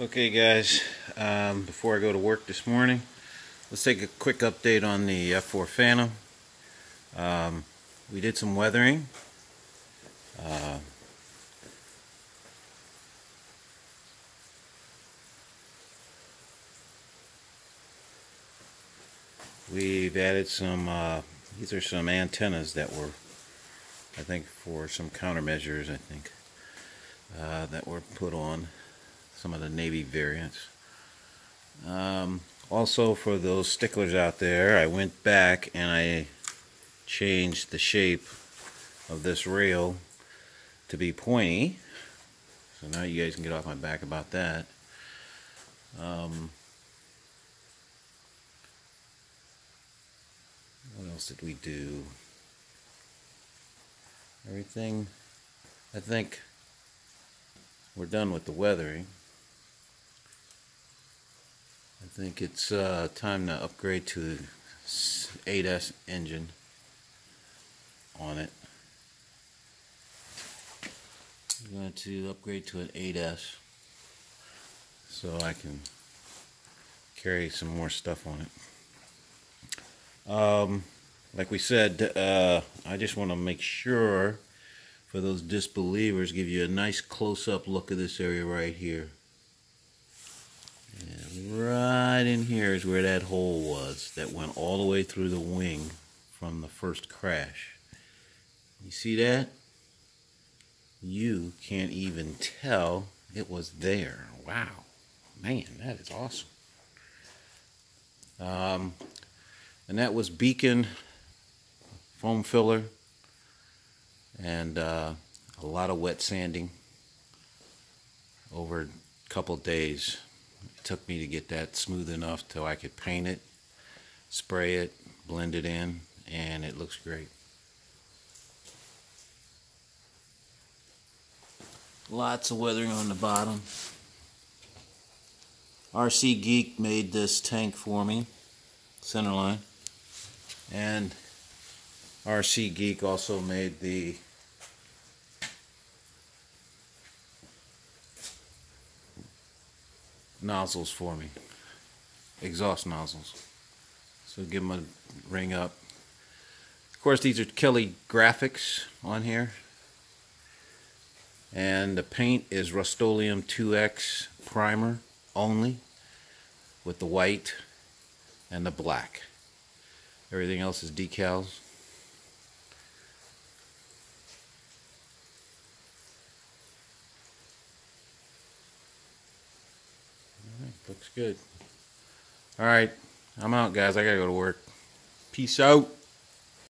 Okay guys, um, before I go to work this morning, let's take a quick update on the F4 Phantom. Um, we did some weathering. Uh, we've added some, uh, these are some antennas that were, I think for some countermeasures, I think, uh, that were put on some of the Navy variants. Um, also, for those sticklers out there, I went back and I changed the shape of this rail to be pointy. So now you guys can get off my back about that. Um, what else did we do? Everything, I think we're done with the weathering. Think it's uh, time to upgrade to 8S engine on it. I'm going to upgrade to an 8S so I can carry some more stuff on it. Um, like we said, uh, I just want to make sure for those disbelievers, give you a nice close-up look of this area right here. And right in here is where that hole was that went all the way through the wing from the first crash. You see that? You can't even tell it was there. Wow. Man, that is awesome. Um, and that was Beacon foam filler and uh, a lot of wet sanding over a couple days took me to get that smooth enough till I could paint it, spray it, blend it in, and it looks great. Lots of weathering on the bottom. RC Geek made this tank for me, centerline. And RC Geek also made the nozzles for me. Exhaust nozzles. So give them a ring up. Of course, these are Callie graphics on here. And the paint is Rust-Oleum 2X primer only with the white and the black. Everything else is decals. Looks good. All right. I'm out, guys. I got to go to work. Peace out.